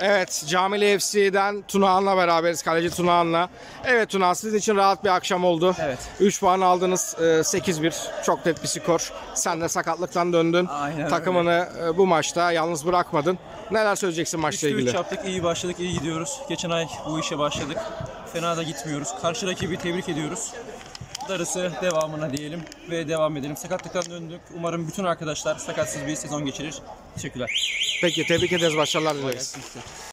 Evet, Camili FC'den Tunağan'la beraberiz. Kaleci Tunağan'la. Evet Tuna sizin için rahat bir akşam oldu. Evet. 3 puan aldınız. e, 8-1. Çok net bir skor. Sen de sakatlıktan döndün. Aynen Takımını e, bu maçta yalnız bırakmadın. Neler söyleyeceksin maçla 3'te 3 ilgili? yaptık, iyi başladık, iyi gidiyoruz. Geçen ay bu işe başladık. Fena da gitmiyoruz. Karşı rakibi tebrik ediyoruz. Darısı devamına diyelim ve devam edelim. Sakatlıktan döndük. Umarım bütün arkadaşlar sakatsız bir sezon geçirir. Teşekkürler. Peki tebrik ederiz. Başarılar dileriz.